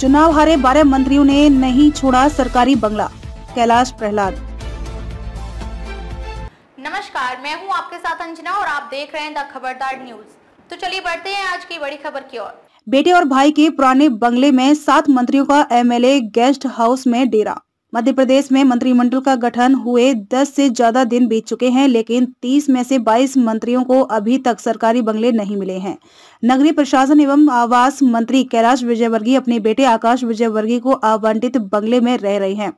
चुनाव हारे बारह मंत्रियों ने नहीं छोड़ा सरकारी बंगला। कैलाश प्रहलाद। नमस्कार मैं हूँ आपके साथ अंजना और आप देख रहे हैं द खबरदार न्यूज़। तो चलिए बढ़ते हैं आज की बड़ी खबर की ओर। बेटे और भाई के पुराने बंगले में सात मंत्रियों का एमएलए गेस्ट हाउस में डेरा। मध्य प्रदेश में मंत्रिमंडल का गठन हुए 10 से ज़्यादा दिन बीत चुके हैं, लेकिन 30 में से 22 मंत्रियों को अभी तक सरकारी बंगले नहीं मिले हैं। नगरीय प्रशासन एवं आवास मंत्री कैलाश विजयवर्गीय अपने बेटे आकाश विजयवर्गीय को आवंटित बंगले में रह रहे हैं।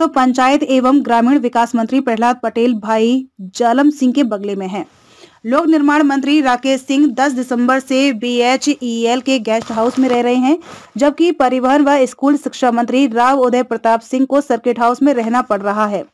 तो पंचायत एवं ग्रामीण विकास मंत्री प्रहलाद पटेल भाई जालम सिंह के बंगले में हैं। लोक निर्माण मंत्री राकेश सिंह 10 दिसंबर से बीएचईएल के गेस्ट हाउस में रह रहे हैं, जबकि परिवहन व स्कूल शिक्षा मंत्री राव उदय प्रताप सिंह को सर्किट हाउस में रहना पड़ रहा है।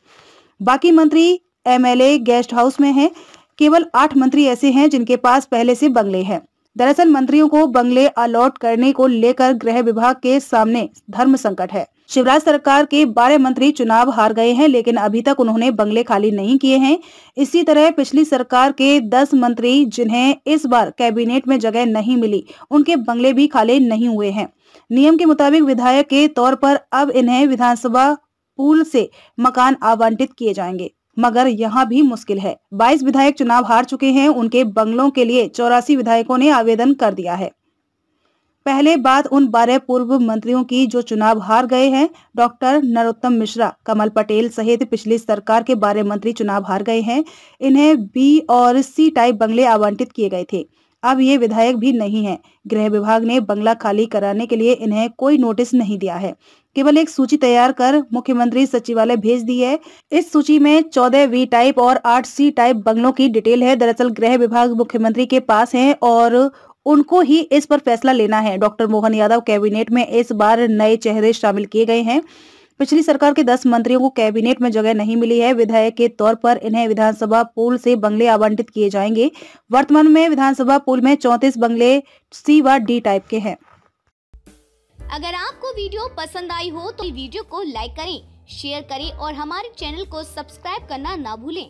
बाकी मंत्री एमएलए गेस्ट हाउस में हैं, केवल आठ मंत्री ऐसे हैं जिनके पास पहले से बंगले हैं। दरअसल मंत्रियों को बंगले अलॉट करने को लेकर गृह विभाग के सामने धर्म संकट है। शिवराज सरकार के बारह मंत्री चुनाव हार गए हैं, लेकिन अभी तक उन्होंने बंगले खाली नहीं किए हैं। इसी तरह पिछली सरकार के दस मंत्री जिन्हें इस बार कैबिनेट में जगह नहीं मिली, उनके बंगले भी खाली नहीं हुए हैं। नियम के मुताबिक विधायक के तौर पर अब इन्हें विधानसभा पूल से मकान आवंटित किए जाएँगे, मगर यहाँ भी मुश्किल है। 22 विधायक चुनाव हार चुके हैं, उनके बंगलों के लिए चौरासी विधायकों ने आवेदन कर दिया है। पहले बात उन बारह पूर्व मंत्रियों की जो चुनाव हार गए हैं, डॉक्टर नरोत्तम मिश्रा, कमल पटेल सहित पिछली सरकार के बारह मंत्री चुनाव हार गए हैं। इन्हें बी और सी टाइप बंगले आवंटित किए गए थे। अब ये विधायक भी नहीं है। गृह विभाग ने बंगला खाली कराने के लिए इन्हें कोई नोटिस नहीं दिया है। केवल एक सूची तैयार कर मुख्यमंत्री सचिवालय भेज दी है। इस सूची में चौदह वी टाइप और आठ सी टाइप बंगलों की डिटेल है। दरअसल गृह विभाग मुख्यमंत्री के पास है और उनको ही इस पर फैसला लेना है। डॉक्टर मोहन यादव कैबिनेट में इस बार नए चेहरे शामिल किए गए हैं। पिछली सरकार के 10 मंत्रियों को कैबिनेट में जगह नहीं मिली है। विधायक के तौर पर इन्हें विधानसभा पुल से बंगले आवंटित किए जाएँगे। वर्तमान में विधानसभा पुल में चौतीस बंगले सी व डी टाइप के हैं। अगर आपको वीडियो पसंद आई हो तो वीडियो को लाइक करें, शेयर करें और हमारे चैनल को सब्सक्राइब करना ना भूलें।